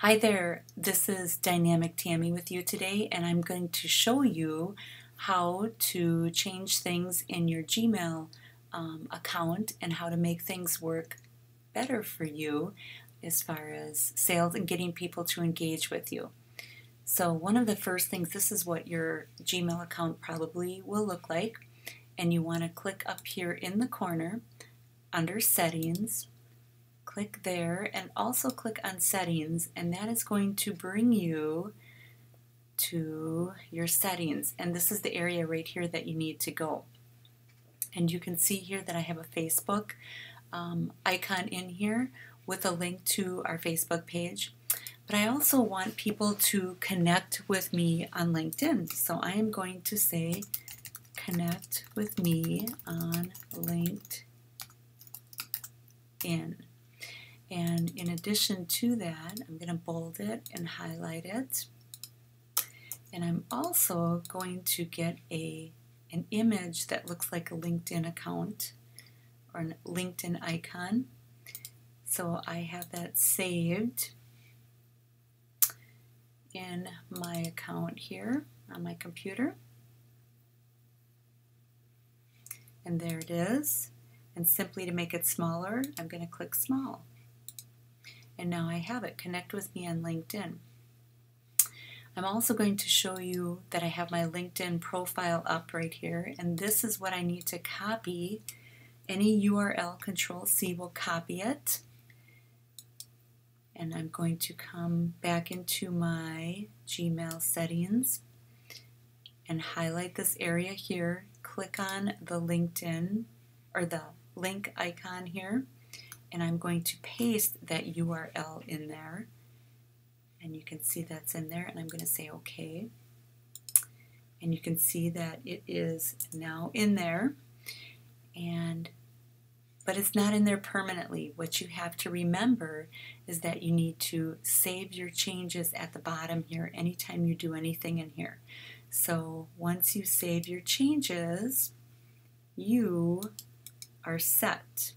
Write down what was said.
Hi there, this is Dynamic Tammy with you today, and I'm going to show you how to change things in your Gmail um, account and how to make things work better for you as far as sales and getting people to engage with you. So, one of the first things, this is what your Gmail account probably will look like, and you want to click up here in the corner under Settings click there and also click on settings and that is going to bring you to your settings. And this is the area right here that you need to go. And you can see here that I have a Facebook um, icon in here with a link to our Facebook page. But I also want people to connect with me on LinkedIn. So I am going to say connect with me on LinkedIn and in addition to that, I'm going to bold it and highlight it. And I'm also going to get a an image that looks like a LinkedIn account or a LinkedIn icon. So I have that saved in my account here on my computer. And there it is. And simply to make it smaller, I'm going to click small and now I have it. Connect with me on LinkedIn. I'm also going to show you that I have my LinkedIn profile up right here, and this is what I need to copy. Any URL, Control C will copy it. And I'm going to come back into my Gmail settings and highlight this area here. Click on the LinkedIn or the link icon here and I'm going to paste that URL in there and you can see that's in there and I'm going to say OK and you can see that it is now in there and but it's not in there permanently. What you have to remember is that you need to save your changes at the bottom here anytime you do anything in here. So once you save your changes, you are set.